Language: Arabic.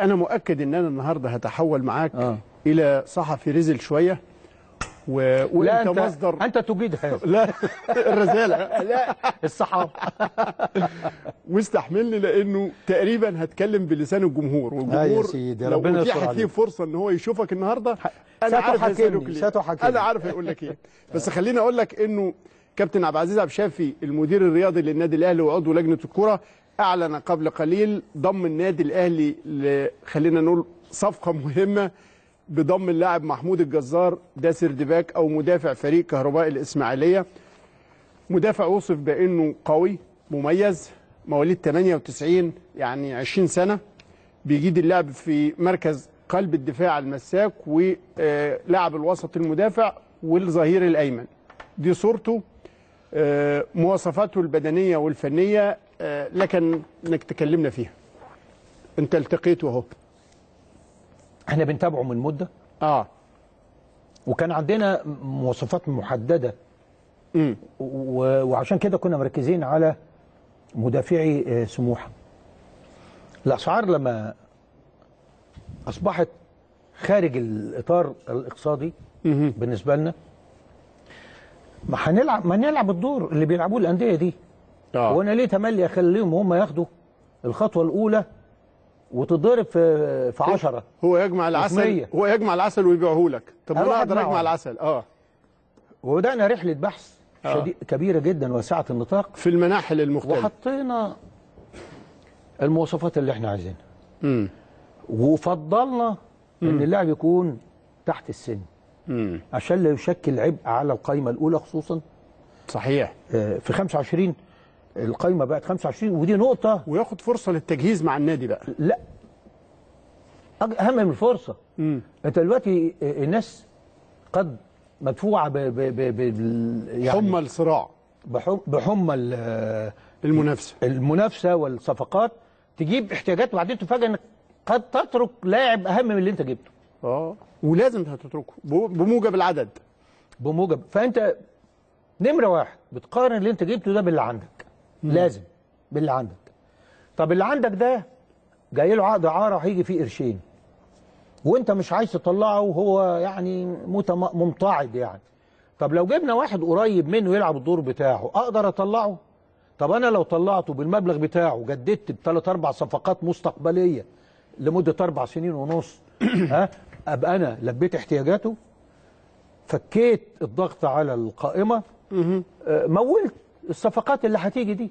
أنا مؤكد إن أنا النهارده هتحول معاك آه. إلى صحفي رزل شوية و... وأنت انت مصدر أنت تجيد هذا لا الرساله لا الصحافة واستحملني لأنه تقريبا هتكلم بلسان الجمهور والجمهور سيدي، لو ربنا يستر اتيحت ليه. فرصة إن هو يشوفك النهارده أنا عارف حكيمني. أنا عارف هيقول لك إيه بس خليني أقول لك إنه كابتن عبد العزيز عبد الشافي المدير الرياضي للنادي الأهلي وعضو لجنة الكره أعلن قبل قليل ضم النادي الأهلي. خلينا نقول صفقة مهمة بضم اللاعب محمود الجزار ده سردباك أو مدافع فريق كهرباء الإسماعيلية مدافع وصف بأنه قوي مميز مواليد 98 يعني 20 سنة بيجيد اللعب في مركز قلب الدفاع المساك ولاعب الوسط المدافع والظهير الأيمن دي صورته آه، مواصفاته البدنية والفنية آه، لكن أنك تكلمنا فيها. أنت التقيته اهو إحنا بنتابعه من مدة. آه. وكان عندنا مواصفات محددة. امم وعشان كده كنا مركزين على مدافعي آه، سموحة. الأسعار لما أصبحت خارج الإطار الاقتصادي. بالنسبة لنا ما هنلعب ما نلعب الدور اللي بيلعبوه الأندية دي. آه. وأنا ليه تملي أخليهم هم ياخدوا الخطوة الأولى وتضرب في في 10 هو يجمع العسل رسمية. هو يجمع العسل ويبيعه لك طب أنا أقدر. اجمع العسل؟ آه. وبدأنا رحلة بحث آه. شديد كبيرة جدا واسعة النطاق. في المناحل المختلفة. وحطينا المواصفات اللي إحنا عايزينها. امم وفضلنا إن اللاعب يكون تحت السن. امم عشان لا يشكل عبء على القائمه الأولى خصوصا. صحيح. آه، في 25 القائمه بقت 25 ودي نقطة. وياخد فرصة للتجهيز مع النادي بقى. لا. أهم من الفرصة. أنت دلوقتي الناس قد مدفوعة ب ب ب ب يعني حمى الصراع. بحم بحمى ال- المنافسة. المنافسة والصفقات. تجيب احتياجات وبعدين تفاجئ إنك قد تترك لاعب أهم من اللي أنت جبته. آه. ولازم هتتركه بموجب العدد. بموجب. فأنت نمرة واحد بتقارن اللي أنت جبته ده باللي عندك. لازم باللي عندك. طب اللي عندك ده جاي له عقد إعارة هيجي فيه قرشين. وأنت مش عايز تطلعه وهو يعني ممتعض يعني. طب لو جبنا واحد قريب منه يلعب الدور بتاعه أقدر أطلعه؟ طب أنا لو طلعته بالمبلغ بتاعه جددت بثلاث أربع صفقات مستقبلية لمدة أربع سنين ونص ها؟ أبقى أنا لبيت احتياجاته فكيت الضغط على القائمة آه، مولت. الصفقات اللي هتيجي دي.